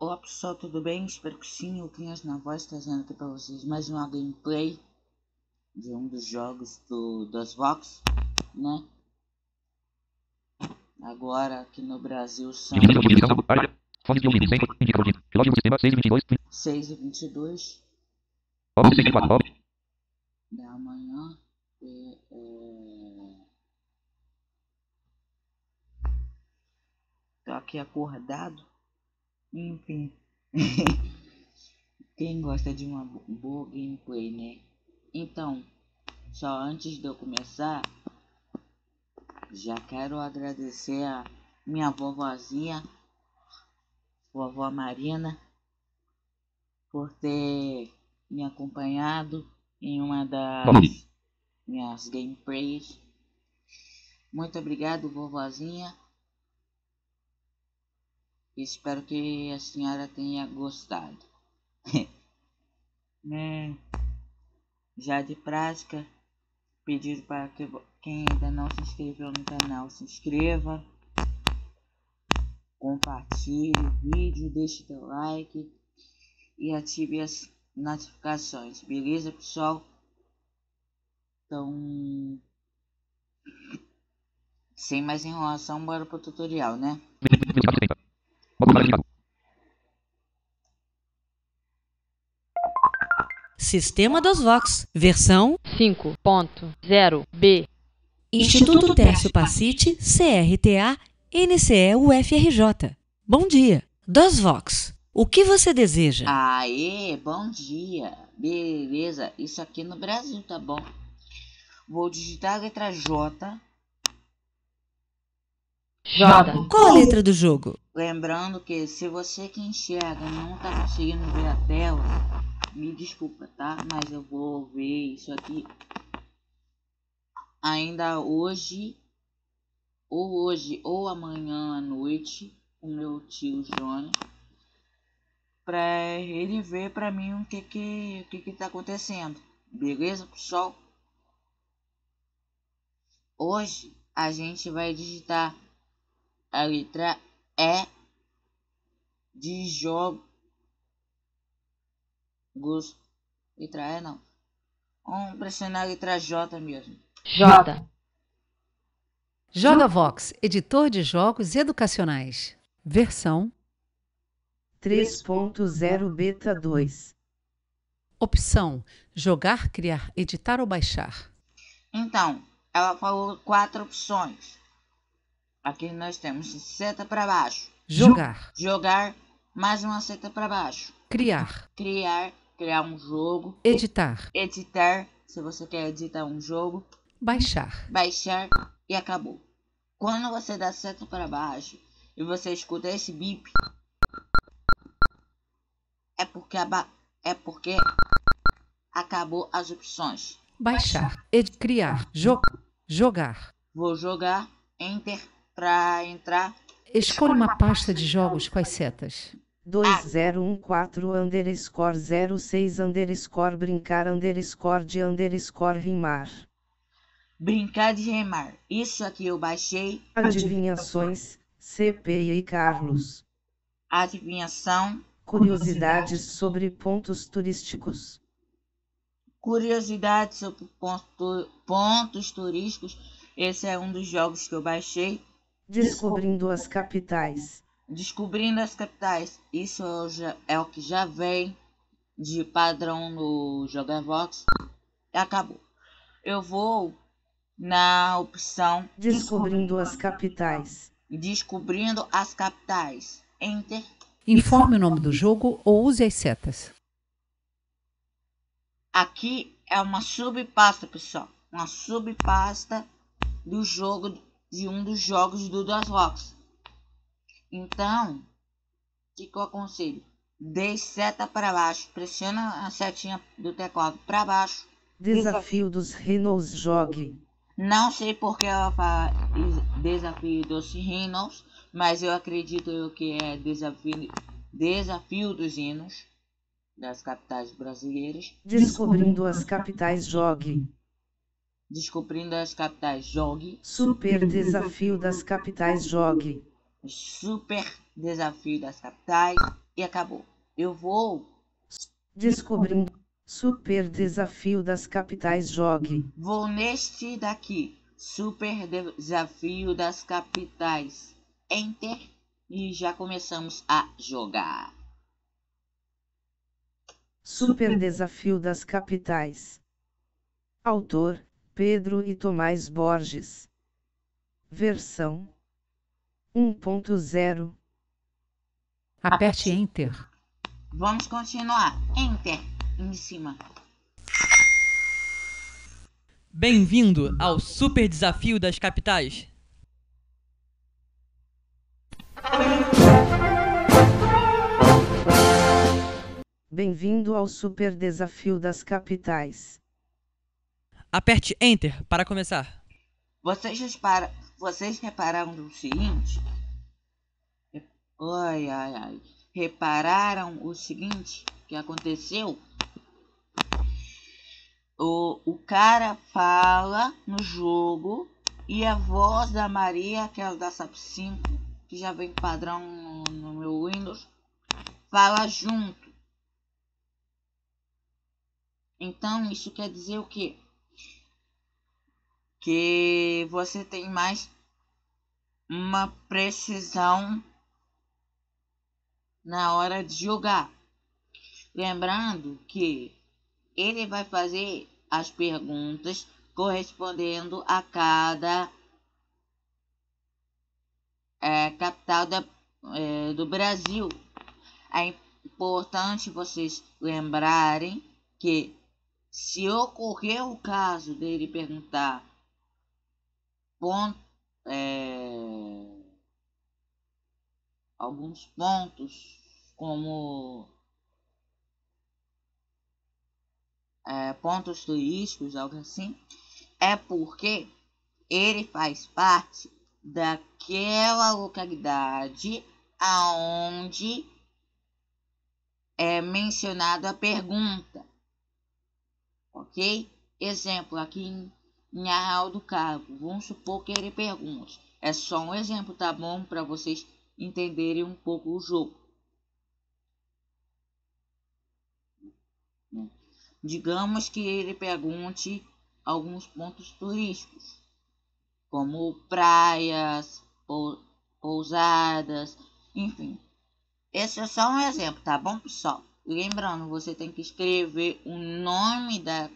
Olá pessoal, tudo bem? Espero que sim. O Crinhas na voz trazendo aqui para vocês mais uma gameplay de um dos jogos do, das Vox, né? Agora aqui no Brasil são Divisão de divisão da área. Fones de ouvido. Centro. Indicador de. Relógio do sistema. 6 e 22. 6 e 22 Ob 64. Ob. da manhã. E, é... Tô aqui acordado. Enfim. Quem gosta de uma bo- boa gameplay, né? Então, só antes de eu começar, já quero agradecer a minha vovozinha, vovó Marina, por ter me acompanhado em uma das minhas gameplays. Muito obrigado, vovozinha. Espero que a senhora tenha gostado. né? Já de prática, pedido para que quem ainda não se inscreveu no canal se inscreva, compartilhe o vídeo, deixe seu like e ative as notificações, beleza pessoal? Então, sem mais enrolação, bora pro tutorial, né? Sistema dos Vox, versão 5.0b Instituto Tércio Pacite, CRTA, NCE UFRJ. Bom dia. Dos Vox, o que você deseja? Aê, bom dia. Beleza, isso aqui no Brasil, tá bom? Vou digitar a letra J, J Qual a letra do jogo? Lembrando que se você que enxerga não tá conseguindo ver a tela, me desculpa, tá? Mas eu vou ver isso aqui ainda hoje, ou hoje, ou amanhã à noite, com meu tio Jonas, pra ele ver pra mim o que que, o que que tá acontecendo. Beleza, pessoal? Hoje a gente vai digitar a letra E de jogos. Letra E não. Vamos pressionar a letra J mesmo. J Joga Vox, editor de jogos educacionais. Versão 3.0 Beta 2. Opção: jogar, criar, editar ou baixar. Então, ela falou quatro opções. Aqui nós temos seta para baixo, Jogar, jogar, mais uma seta para baixo, criar, criar, criar um jogo, editar, editar, se você quer editar um jogo, baixar. baixar e acabou. Quando você dá seta para baixo e você escuta esse bip, é porque aba- é porque acabou as opções. Baixar, ed criar, jo jogar. Vou jogar enter para entrar Escolha uma pasta de jogos com as setas. 2014 underscore 06 underscore brincar underscore de underscore rimar. brincar de remar. Isso aqui eu baixei. Adivinhações, CP e Carlos. Adivinhação, Curiosidades sobre pontos turísticos. curiosidade sobre ponto- pontos turísticos. Esse é um dos jogos que eu baixei. Descobrindo as capitais. Descobrindo as capitais. Isso é o que já vem de padrão no Jogavox. Acabou. Eu vou na opção Descobrindo as capitais. Descobrindo as capitais. Enter. Informe o nome do jogo ou use as setas. Aqui é uma subpasta, pessoal. Uma subpasta do jogo de um dos jogos do DOSBox. Então, o que, que eu aconselho? Dê seta para baixo, pressiona a setinha do teclado para baixo. Desafio dos Reynolds Jogue. Não sei porque ela fala desafio dos hinos, mas eu acredito que é desafio, desafio dos hinos das capitais brasileiras. Descobrindo as capitais Jogue. Descobrindo as capitais Jogue. Super Desafio das Capitais Jogue. Super Desafio das Capitais e acabou. Eu vou, Descobrindo. Super Desafio das Capitais Jogue. vou neste daqui. Super Desafio das Capitais. Enter e já começamos a jogar. Super Desafio das Capitais. Autor: Pedro e Tomás Borges. Versão 1.0. Aperte Enter. Vamos continuar. Enter em cima. Bem-vindo ao Super Desafio das Capitais. Bem-vindo ao Super Desafio das Capitais. Aperte Enter para começar. Vocês, repara, vocês repararam o seguinte? Ai, ai, ai. Repararam o seguinte que aconteceu? O, o cara fala no jogo e a voz da Maria, aquela da SAP 5, que já vem padrão no, no meu Windows, fala junto. Então isso quer dizer o quê? Que você tem mais uma precisão na hora de jogar. Lembrando que ele vai fazer as perguntas correspondendo a cada eh, capital da- eh, do Brasil. É importante vocês lembrarem que se ocorrer o caso dele perguntar pon- é, alguns pontos como é, pontos turísticos, algo assim, é porque ele faz parte daquela localidade aonde é mencionada a pergunta, ok? Exemplo, aqui em em Arraial do Cabo. Vamos supor que ele pergunte. É só um exemplo, tá bom? Para vocês entenderem um pouco o jogo. Digamos que ele pergunte alguns pontos turísticos, como praias, pou- pousadas, enfim. Esse é só um exemplo, tá bom, pessoal? Lembrando, você tem que escrever o nome da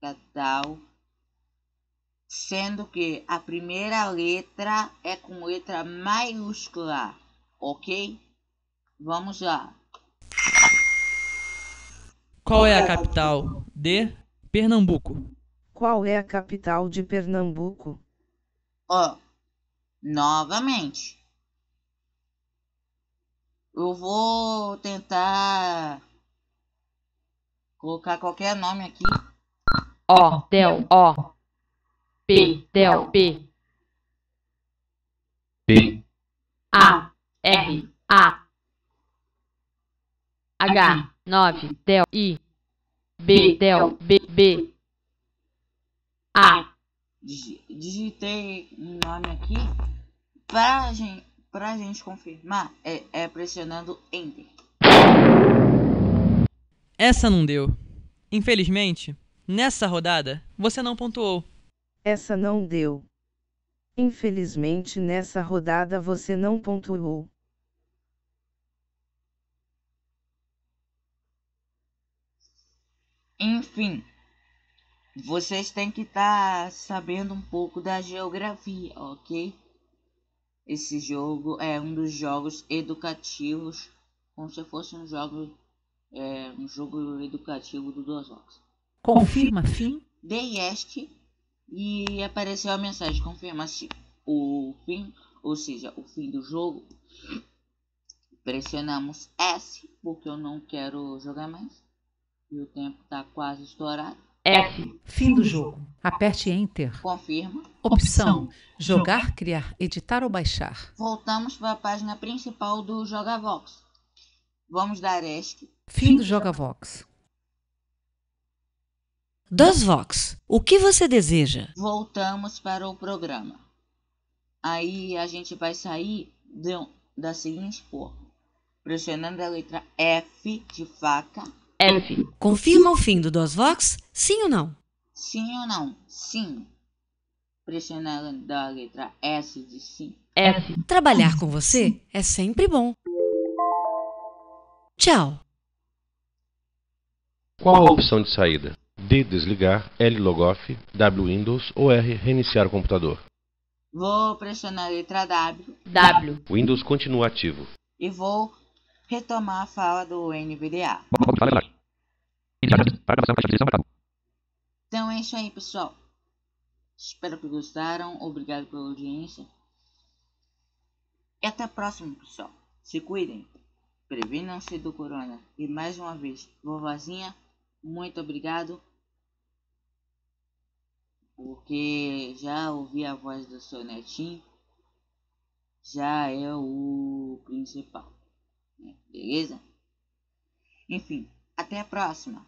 capital sendo que a primeira letra é com letra maiúscula, ok? Vamos lá. Qual é a capital de Pernambuco? Qual é a capital de Pernambuco? Ó, novamente. Eu vou tentar colocar qualquer nome aqui. O, del, O. P, del, P. P, A, R, A. H, 9, del, I. B, del, B, B. A, Digi- Digitei um nome aqui. Pra gente, pra gente confirmar, é, é pressionando Enter. Essa não deu. Infelizmente, nessa rodada, você não pontuou. Essa não deu. Infelizmente, nessa rodada você não pontuou. Enfim, vocês têm que estar sabendo um pouco da geografia, ok? Esse jogo é um dos jogos educativos, como se fosse um jogo, é, um jogo educativo do DOSBox. Confirma fim. Dei ESC e apareceu a mensagem confirma-se o fim, ou seja, o fim do jogo. Pressionamos S porque eu não quero jogar mais. E o tempo está quase estourado. F, Fim do jogo. Aperte Enter. Confirma. Opção: Jogar, criar, editar ou baixar. Voltamos para a página principal do Jogavox. Vamos dar ESC. Fim do Jogavox. DOSVOX, o que você deseja? Voltamos para o programa. Aí a gente vai sair de- da seguinte forma: pressionando a letra F de faca. F, Confirma o fim do DOSVOX? Sim ou não? Sim ou não? Sim. Pressionando a letra S de sim. S, Trabalhar com você é sempre bom. Tchau! Qual a opção de saída? D. Desligar, L. Logoff, W. Windows ou R. Reiniciar o computador. Vou pressionar a letra W W, Windows continua ativo. e vou retomar a fala do NVDA. Então é isso aí, pessoal. Espero que gostaram. Obrigado pela audiência. E até a próxima, pessoal. Se cuidem. Previnam-se do corona. E mais uma vez, vovozinha, muito obrigado. Porque já ouvi a voz do seu netinho. Já é o principal. né? Beleza? Enfim, até a próxima.